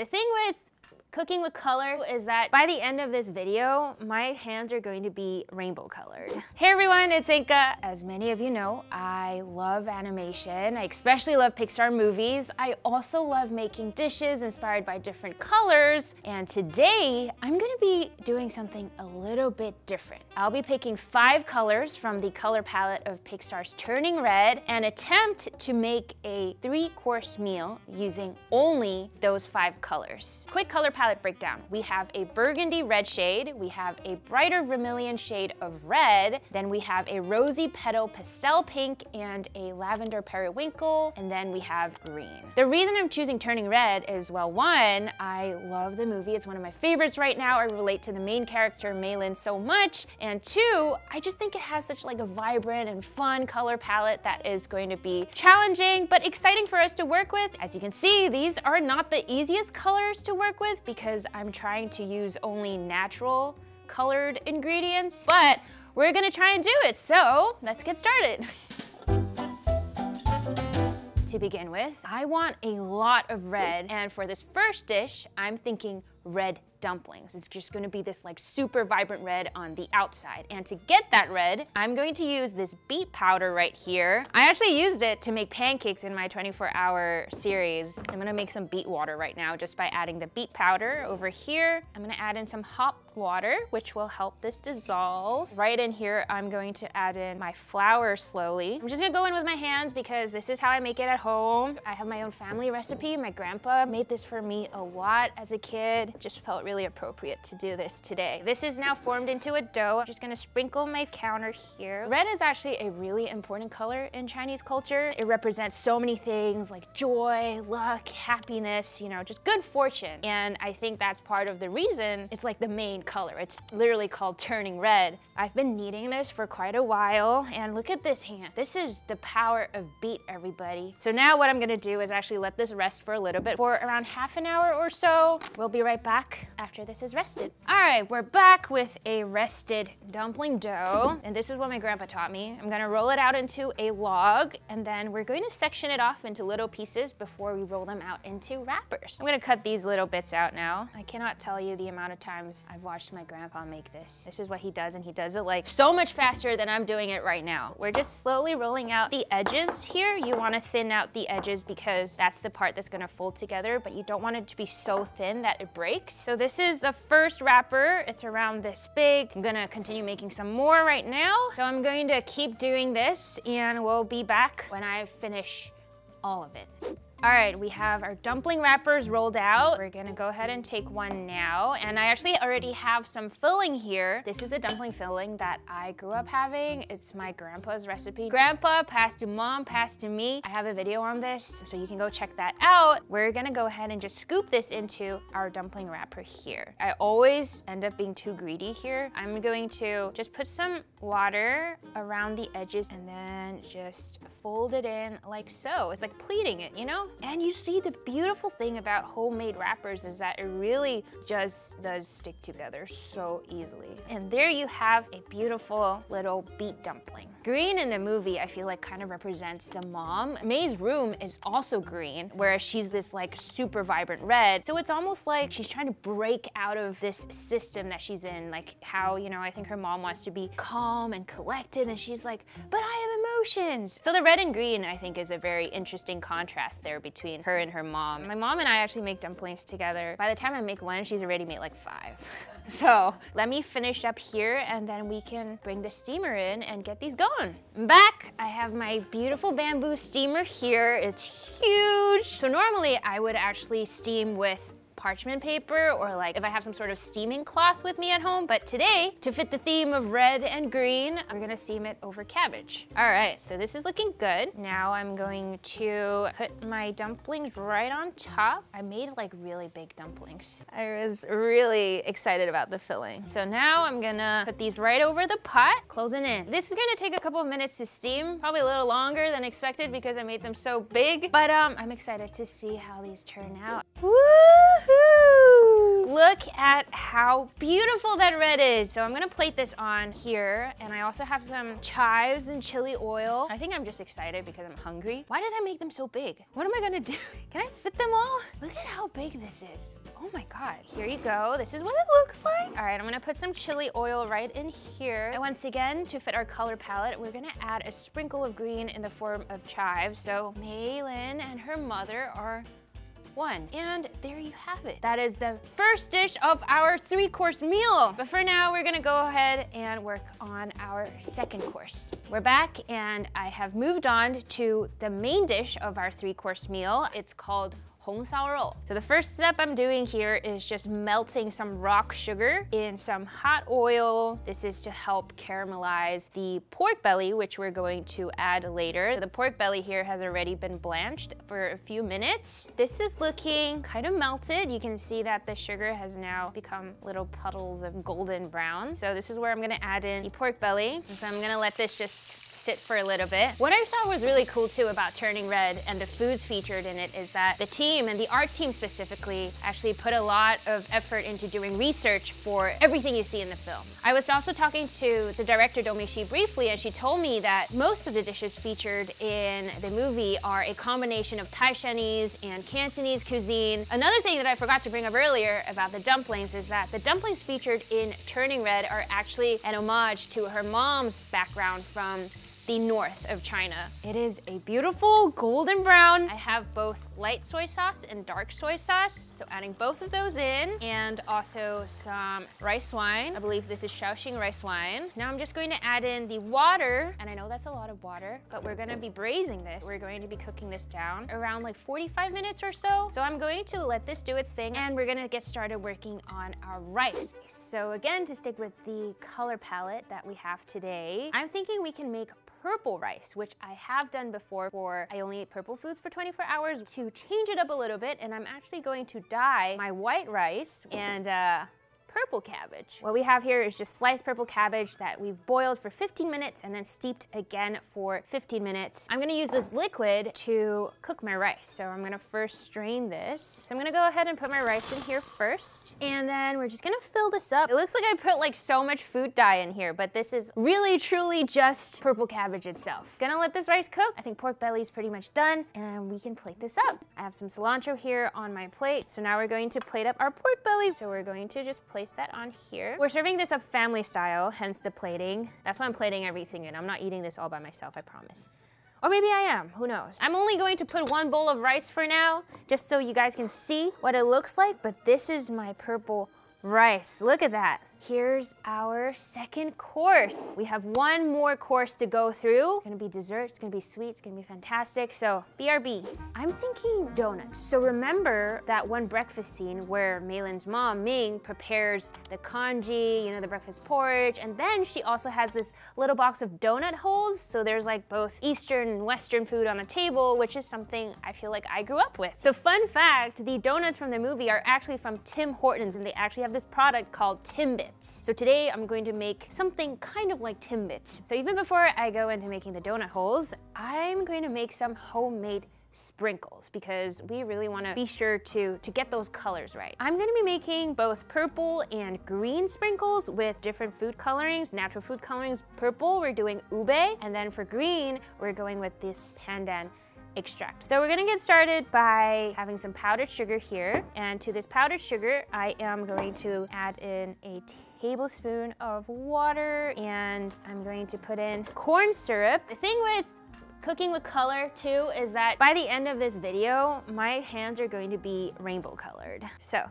The thing with cooking with color is that by the end of this video, my hands are going to be rainbow colored. Hey everyone, it's Inga. As many of you know, I love animation. I especially love Pixar movies. I also love making dishes inspired by different colors. And today, I'm gonna be doing something a little bit different. I'll be picking five colors from the color palette of Pixar's Turning Red and attempt to make a three course meal using only those five colors. Quick color palette breakdown. We have a burgundy red shade, we have a brighter vermilion shade of red, then we have a rosy petal pastel pink and a lavender periwinkle, and then we have green. The reason I'm choosing Turning Red is, well, one, I love the movie. It's one of my favorites right now. I relate to the main character, Meilin, so much. And two, I just think it has such like a vibrant and fun color palette that is going to be challenging, but exciting for us to work with. As you can see, these are not the easiest colors to work with because I'm trying to use only natural colored ingredients, but we're gonna try and do it. So let's get started. to begin with, I want a lot of red. And for this first dish, I'm thinking red dumplings. It's just gonna be this like super vibrant red on the outside. And to get that red, I'm going to use this beet powder right here. I actually used it to make pancakes in my 24 hour series. I'm gonna make some beet water right now just by adding the beet powder over here. I'm gonna add in some hot water, which will help this dissolve. Right in here, I'm going to add in my flour slowly. I'm just gonna go in with my hands because this is how I make it at home. I have my own family recipe. My grandpa made this for me a lot as a kid. Just felt really really appropriate to do this today. This is now formed into a dough. I'm just gonna sprinkle my counter here. Red is actually a really important color in Chinese culture. It represents so many things like joy, luck, happiness, you know, just good fortune. And I think that's part of the reason it's like the main color. It's literally called turning red. I've been kneading this for quite a while and look at this hand. This is the power of beet, everybody. So now what I'm gonna do is actually let this rest for a little bit for around half an hour or so. We'll be right back after this is rested. All right, we're back with a rested dumpling dough. And this is what my grandpa taught me. I'm gonna roll it out into a log and then we're going to section it off into little pieces before we roll them out into wrappers. I'm gonna cut these little bits out now. I cannot tell you the amount of times I've watched my grandpa make this. This is what he does and he does it like so much faster than I'm doing it right now. We're just slowly rolling out the edges here. You wanna thin out the edges because that's the part that's gonna fold together, but you don't want it to be so thin that it breaks. So this this is the first wrapper. It's around this big. I'm gonna continue making some more right now. So I'm going to keep doing this and we'll be back when I finish all of it. All right, we have our dumpling wrappers rolled out. We're gonna go ahead and take one now. And I actually already have some filling here. This is a dumpling filling that I grew up having. It's my grandpa's recipe. Grandpa passed to mom, passed to me. I have a video on this, so you can go check that out. We're gonna go ahead and just scoop this into our dumpling wrapper here. I always end up being too greedy here. I'm going to just put some water around the edges and then just fold it in like so. It's like pleating it, you know? And you see the beautiful thing about homemade wrappers is that it really just does stick together so easily. And there you have a beautiful little beet dumpling. Green in the movie, I feel like kind of represents the mom. Mei's room is also green, whereas she's this like super vibrant red. So it's almost like she's trying to break out of this system that she's in, like how, you know, I think her mom wants to be calm and collected and she's like, but I have emotions. So the red and green, I think, is a very interesting contrast there between her and her mom. My mom and I actually make dumplings together. By the time I make one, she's already made like five. So let me finish up here and then we can bring the steamer in and get these going. I'm back, I have my beautiful bamboo steamer here. It's huge. So normally I would actually steam with parchment paper or like if I have some sort of steaming cloth with me at home. But today, to fit the theme of red and green, I'm gonna steam it over cabbage. All right, so this is looking good. Now I'm going to put my dumplings right on top. I made like really big dumplings. I was really excited about the filling. So now I'm gonna put these right over the pot, closing in. This is gonna take a couple of minutes to steam, probably a little longer than expected because I made them so big, but um, I'm excited to see how these turn out. Woo! Look at how beautiful that red is. So I'm gonna plate this on here, and I also have some chives and chili oil. I think I'm just excited because I'm hungry. Why did I make them so big? What am I gonna do? Can I fit them all? Look at how big this is. Oh my God. Here you go. This is what it looks like. All right, I'm gonna put some chili oil right in here. And once again, to fit our color palette, we're gonna add a sprinkle of green in the form of chives. So Meilin and her mother are one. And there you have it. That is the first dish of our three course meal. But for now, we're gonna go ahead and work on our second course. We're back and I have moved on to the main dish of our three course meal. It's called Hong Shao. So the first step I'm doing here is just melting some rock sugar in some hot oil. This is to help caramelize the pork belly, which we're going to add later. The pork belly here has already been blanched for a few minutes. This is looking kind of melted. You can see that the sugar has now become little puddles of golden brown. So this is where I'm gonna add in the pork belly. And so I'm gonna let this just sit for a little bit. What I thought was really cool too about Turning Red and the foods featured in it is that the team and the art team specifically actually put a lot of effort into doing research for everything you see in the film. I was also talking to the director Domee Shi briefly and she told me that most of the dishes featured in the movie are a combination of Taishanese and Cantonese cuisine. Another thing that I forgot to bring up earlier about the dumplings is that the dumplings featured in Turning Red are actually an homage to her mom's background from the north of China. It is a beautiful golden brown. I have both light soy sauce and dark soy sauce. So adding both of those in and also some rice wine. I believe this is Shaoxing rice wine. Now I'm just going to add in the water and I know that's a lot of water, but we're gonna be braising this. We're going to be cooking this down around like 45 minutes or so. So I'm going to let this do its thing and we're gonna get started working on our rice. So again, to stick with the color palette that we have today, I'm thinking we can make purple rice, which I have done before for I only ate purple foods for 24 hours to change it up a little bit. And I'm actually going to dye my white rice and uh, purple cabbage. What we have here is just sliced purple cabbage that we've boiled for 15 minutes and then steeped again for 15 minutes. I'm gonna use this liquid to cook my rice. So I'm gonna first strain this. So I'm gonna go ahead and put my rice in here first. And then we're just gonna fill this up. It looks like I put like so much food dye in here, but this is really truly just purple cabbage itself. Gonna let this rice cook. I think pork belly is pretty much done and we can plate this up. I have some cilantro here on my plate. So now we're going to plate up our pork belly. So we're going to just plate place that on here. We're serving this up family style, hence the plating. That's why I'm plating everything in. I'm not eating this all by myself, I promise. Or maybe I am, who knows? I'm only going to put one bowl of rice for now, just so you guys can see what it looks like, but this is my purple rice. Look at that. Here's our second course. We have one more course to go through. It's gonna be dessert, it's gonna be sweet, it's gonna be fantastic. So BRB. I'm thinking donuts. So remember that one breakfast scene where Meilin's mom, Ming, prepares the congee, you know, the breakfast porridge, and then she also has this little box of donut holes. So there's like both Eastern and Western food on the table, which is something I feel like I grew up with. So fun fact, the donuts from the movie are actually from Tim Hortons, and they actually have this product called Timbit. So today I'm going to make something kind of like Timbits. So even before I go into making the donut holes, I'm going to make some homemade sprinkles because we really want to be sure to, to get those colors right. I'm going to be making both purple and green sprinkles with different food colorings, natural food colorings. Purple, we're doing ube, and then for green, we're going with this pandan extract. So we're gonna get started by having some powdered sugar here. And to this powdered sugar, I am going to add in a tablespoon of water and I'm going to put in corn syrup. The thing with Cooking with color too is that by the end of this video, my hands are going to be rainbow colored. So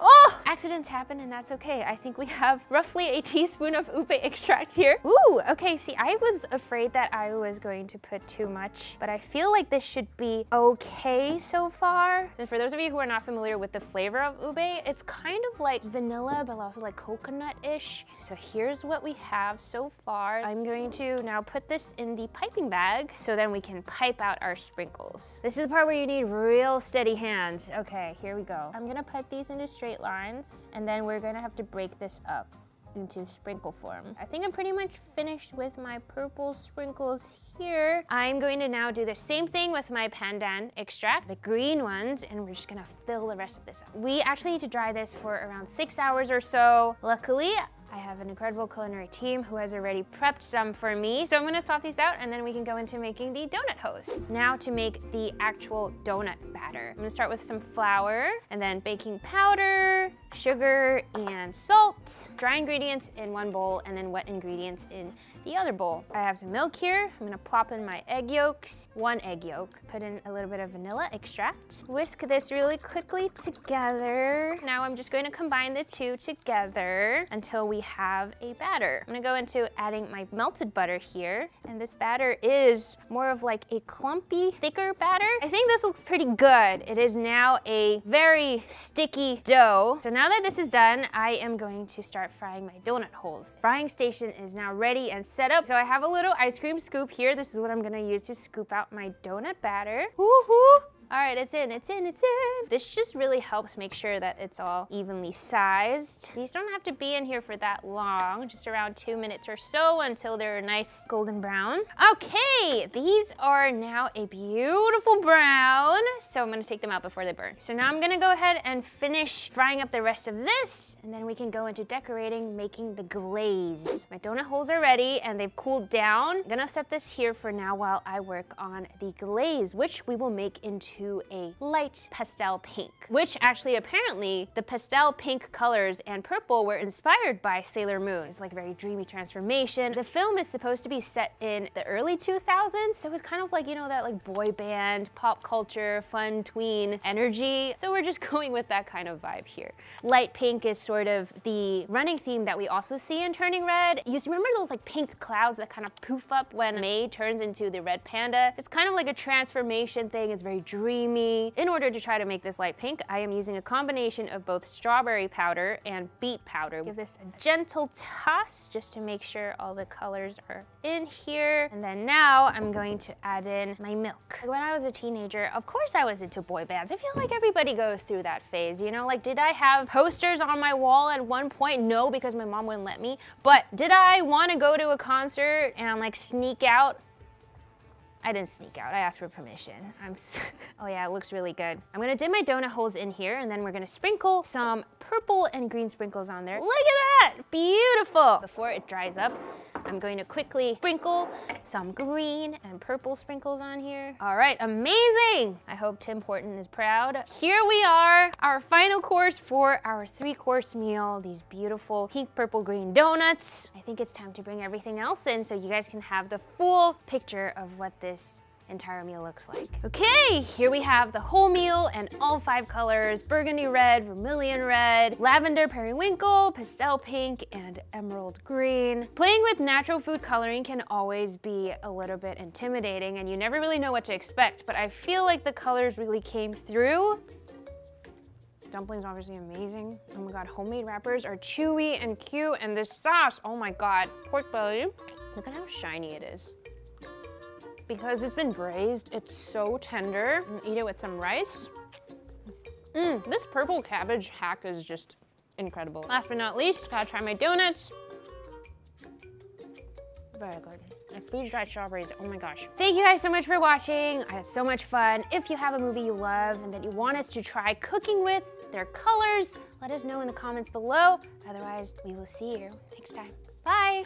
Oh! Accidents happen and that's okay. I think we have roughly a teaspoon of ube extract here. Ooh, okay, see, I was afraid that I was going to put too much, but I feel like this should be okay so far. And for those of you who are not familiar with the flavor of ube, it's kind of like vanilla, but also like coconut-ish. So here's what we have so far. I'm going to now put this in the piping bag so then we can pipe out our sprinkles. This is the part where you need real steady hands. Okay, here we go. I'm gonna pipe these into straight straight lines, and then we're gonna have to break this up into sprinkle form. I think I'm pretty much finished with my purple sprinkles here. I'm going to now do the same thing with my pandan extract, the green ones, and we're just gonna fill the rest of this up. We actually need to dry this for around six hours or so. Luckily, I have an incredible culinary team who has already prepped some for me. So I'm gonna swap these out and then we can go into making the donut hose. Now to make the actual donut batter. I'm gonna start with some flour and then baking powder, sugar, and salt. Dry ingredients in one bowl and then wet ingredients in the other bowl. I have some milk here. I'm gonna plop in my egg yolks, one egg yolk, put in a little bit of vanilla extract. Whisk this really quickly together. Now I'm just going to combine the two together until we have a batter. I'm gonna go into adding my melted butter here. And this batter is more of like a clumpy, thicker batter. I think this looks pretty good. It is now a very sticky dough. So now that this is done, I am going to start frying my donut holes. Frying station is now ready and set up. So I have a little ice cream scoop here. This is what I'm gonna use to scoop out my donut batter. Woohoo! All right, it's in, it's in, it's in. This just really helps make sure that it's all evenly sized. These don't have to be in here for that long, just around two minutes or so until they're a nice golden brown. Okay, these are now a beautiful brown. So I'm gonna take them out before they burn. So now I'm gonna go ahead and finish frying up the rest of this, and then we can go into decorating, making the glaze. My donut holes are ready and they've cooled down. I'm gonna set this here for now while I work on the glaze, which we will make into to a light pastel pink, which actually apparently the pastel pink colors and purple were inspired by Sailor Moon. It's like very dreamy transformation. The film is supposed to be set in the early 2000s, so it's kind of like, you know, that like boy band, pop culture, fun tween energy. So we're just going with that kind of vibe here. Light pink is sort of the running theme that we also see in Turning Red. You remember those like pink clouds that kind of poof up when May turns into the red panda? It's kind of like a transformation thing. It's very dreamy creamy. In order to try to make this light pink, I am using a combination of both strawberry powder and beet powder. Give this a gentle toss just to make sure all the colors are in here. And then now I'm going to add in my milk. When I was a teenager, of course I was into boy bands. I feel like everybody goes through that phase, you know? Like, did I have posters on my wall at one point? No, because my mom wouldn't let me. But did I want to go to a concert and like sneak out? I didn't sneak out, I asked for permission. I'm oh yeah, it looks really good. I'm gonna dip my donut holes in here and then we're gonna sprinkle some purple and green sprinkles on there. Look at that, beautiful. Before it dries up, I'm going to quickly sprinkle some green and purple sprinkles on here. All right, amazing. I hope Tim Horton is proud. Here we are, our final course for our three course meal, these beautiful pink, purple, green donuts. I think it's time to bring everything else in so you guys can have the full picture of what this entire meal looks like. Okay, here we have the whole meal and all five colors, burgundy red, vermilion red, lavender periwinkle, pastel pink, and emerald green. Playing with natural food coloring can always be a little bit intimidating and you never really know what to expect, but I feel like the colors really came through Dumplings obviously amazing. Oh my god, homemade wrappers are chewy and cute and this sauce, oh my god. Pork belly, look at how shiny it is because it's been braised, it's so tender. eat it with some rice. Mmm, this purple cabbage hack is just incredible. Last but not least, gotta try my donuts. Very good. And freeze-dried strawberries, oh my gosh. Thank you guys so much for watching. I had so much fun. If you have a movie you love and that you want us to try cooking with, their colors, let us know in the comments below. Otherwise, we will see you next time. Bye.